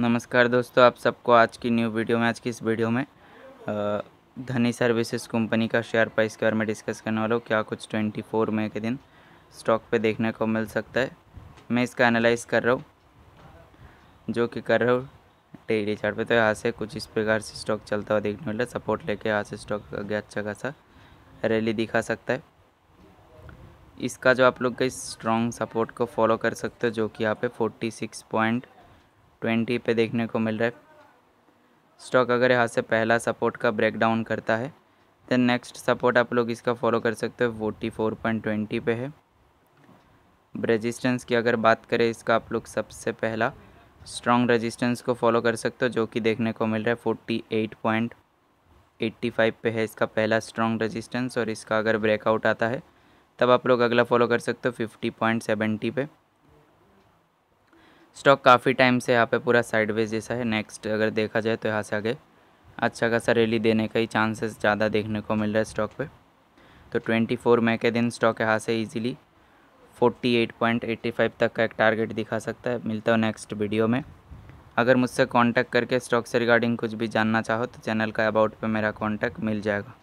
नमस्कार दोस्तों, आप सबको आज की न्यू वीडियो में, आज की इस वीडियो में धनी सर्विसेज़ कंपनी का शेयर प्राइस के बारे में डिस्कस करने वाला हूँ। क्या कुछ 24 मई के दिन स्टॉक पे देखने को मिल सकता है? मैं इसका एनालाइज कर रहा हूँ। जो कि कर रहा हूँ डेली चार्ट पे। तो यहाँ से कुछ इस प्रकार से स्टॉक चलता हुआ देखने वाला सपोर्ट लेके यहाँ से स्टॉक आगे अच्छा खासा रैली दिखा सकता है। इसका जो आप लोग का स्ट्रॉन्ग सपोर्ट को फॉलो कर सकते हो, जो कि यहाँ पे फोर्टी सिक्स पॉइंट ट्वेंटी पे देखने को मिल रहा है। स्टॉक अगर यहाँ से पहला सपोर्ट का ब्रेक डाउन करता है देन नेक्स्ट सपोर्ट आप लोग इसका फॉलो कर सकते हो फोर्टी फोर पॉइंट ट्वेंटी पे है। रेजिस्टेंस की अगर बात करें, इसका आप लोग सबसे पहला स्ट्रॉन्ग रेजिस्टेंस को फॉलो कर सकते हो, जो कि देखने को मिल रहा है forty eight point eighty five पे है इसका पहला स्ट्रॉन्ग रेजिस्टेंस और इसका अगर ब्रेकआउट आता है, तब आप लोग अगला फॉलो कर सकते हो फिफ्टी पॉइंट सेवेंटी पे। स्टॉक काफ़ी टाइम से यहाँ पे पूरा साइडवेज जैसा है। नेक्स्ट अगर देखा जाए तो यहाँ से आगे। अच्छा खासा रैली देने का ही चांसेस ज़्यादा देखने को मिल रहा है स्टॉक पे। तो 24 मई के दिन स्टॉक यहाँ से इजीली 48.85 तक का एक टारगेट दिखा सकता है। मिलता है नेक्स्ट वीडियो में। अगर मुझसे कांटेक्ट करके स्टॉक से रिगार्डिंग कुछ भी जानना चाहो तो चैनल का अबाउट पे मेरा कांटेक्ट मिल जाएगा।